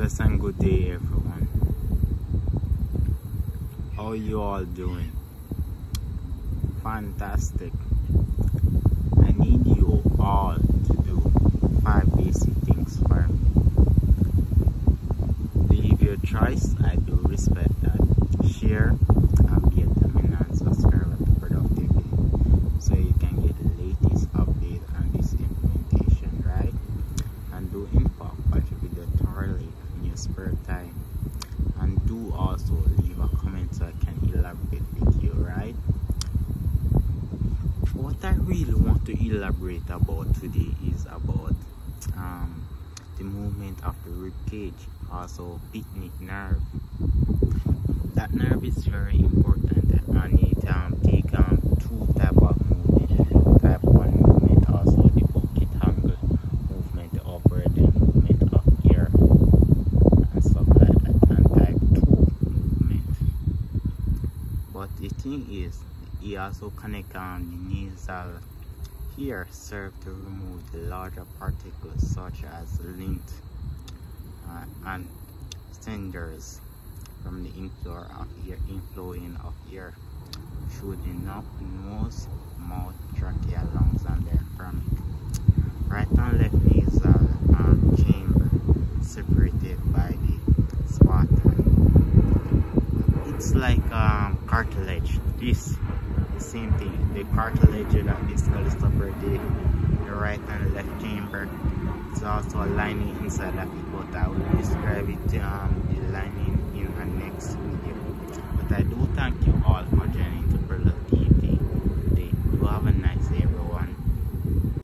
Bless and good day everyone. How you all doing? Fantastic. I need you all to do five basic things for me. Leave your choice, I do respect that. Share and be a dominant subscriber to so you can get the latest update on this implementation, right? And do your spare time. And do also leave a comment so I can elaborate with you, right? What I really want to elaborate about today is about um, the movement of the rib cage, also phrenic nerve. That nerve is very important and it um, take um, two type of movement. Type 1 movement also the bucket handle movement, the upward movement of air and stuff like that and type 2 movement. But the thing is he also connect on the nasal here serve to remove the larger particles such as lint uh, and cinders from the inflow of air, inflowing of air. Through the nose, nose, mouth, trachea, lungs, and diaphragm. Right and left nasal um, chamber separated by the sphincter. It's like um, cartilage. This, the same thing. The cartilage that the skull is separated, the right and left chamber. It's also a lining inside of it, but I will describe it um, the lining in the next video. But I do thank you